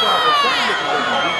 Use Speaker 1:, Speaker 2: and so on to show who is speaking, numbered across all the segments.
Speaker 1: Stop it. Thank you.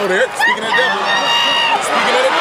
Speaker 1: Oh, there. Speaking of devil. Speaking of devil.